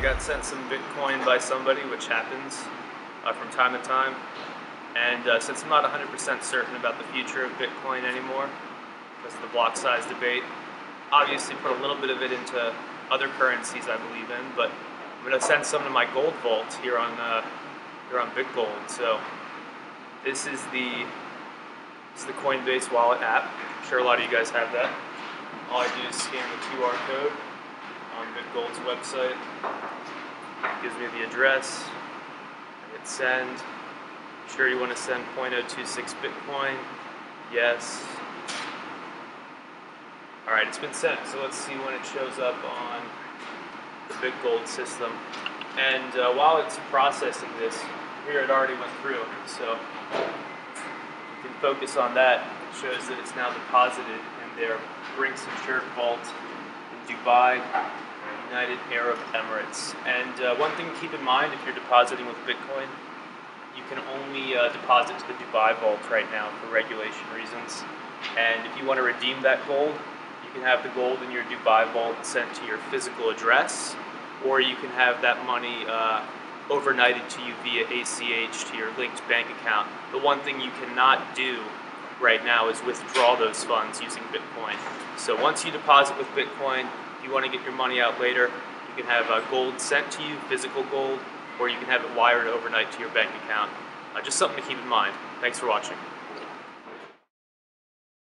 got sent some Bitcoin by somebody, which happens uh, from time to time. And uh, since I'm not 100% certain about the future of Bitcoin anymore, because of the block size debate, obviously put a little bit of it into other currencies I believe in, but I'm going to send some to my gold vault here on uh, here on BitGold. So this is the this is the Coinbase wallet app. I'm sure a lot of you guys have that. All I do is scan the QR code on BitGold's website. It gives me the address. I hit send. Sure you want to send 0.026 Bitcoin? Yes. Alright, it's been sent, so let's see when it shows up on the BitGold system. And uh, while it's processing this, here it already went through, so you can focus on that. It shows that it's now deposited in their Brinks Insured Vault Dubai, United Arab Emirates. And uh, one thing to keep in mind if you're depositing with Bitcoin, you can only uh, deposit to the Dubai Vault right now for regulation reasons. And if you want to redeem that gold, you can have the gold in your Dubai Vault sent to your physical address, or you can have that money uh, overnighted to you via ACH to your linked bank account. The one thing you cannot do right now is withdraw those funds using Bitcoin. So once you deposit with Bitcoin, if you want to get your money out later, you can have uh, gold sent to you, physical gold, or you can have it wired overnight to your bank account. Uh, just something to keep in mind. Thanks for watching.